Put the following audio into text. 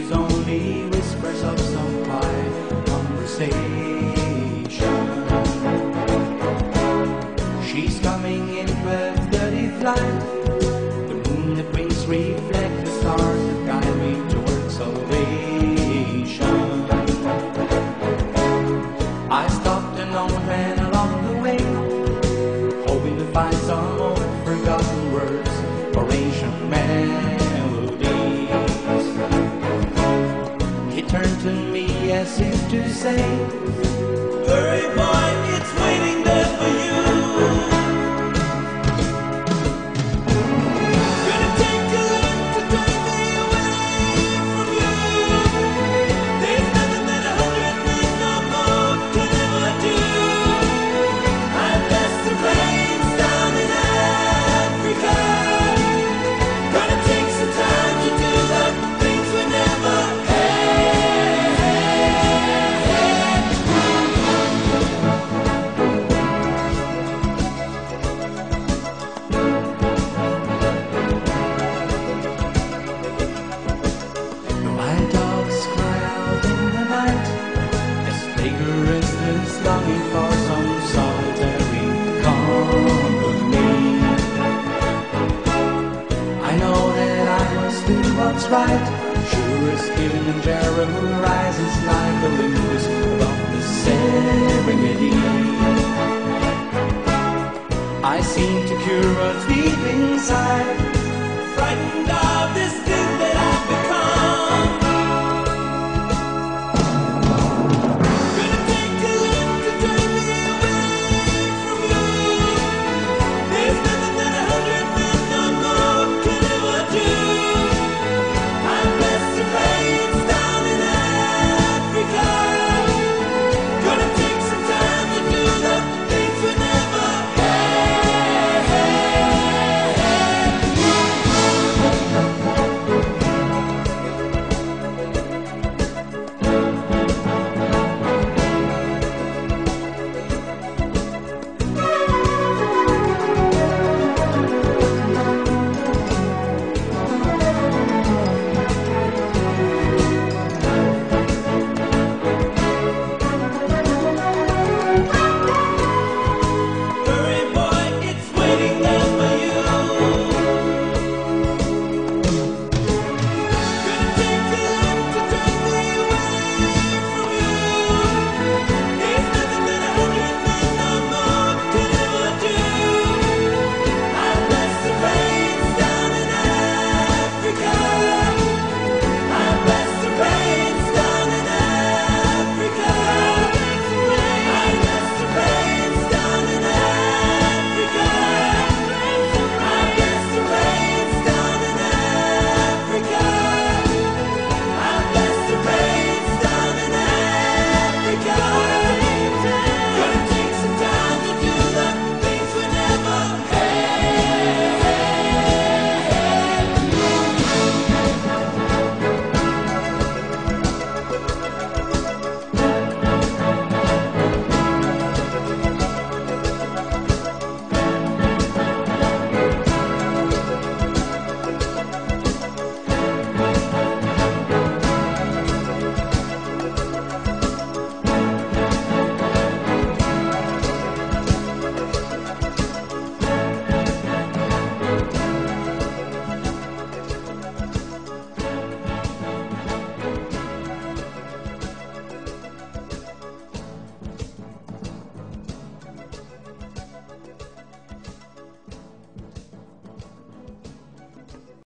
These only whispers of some quiet conversation. She's coming in 12:30 flight. seems to say, Hurry, boy. right. Sure as Kilimanjaro rises like the lotus above the Serengeti, I seem to cure a deep inside, frightened of this thing that I've become.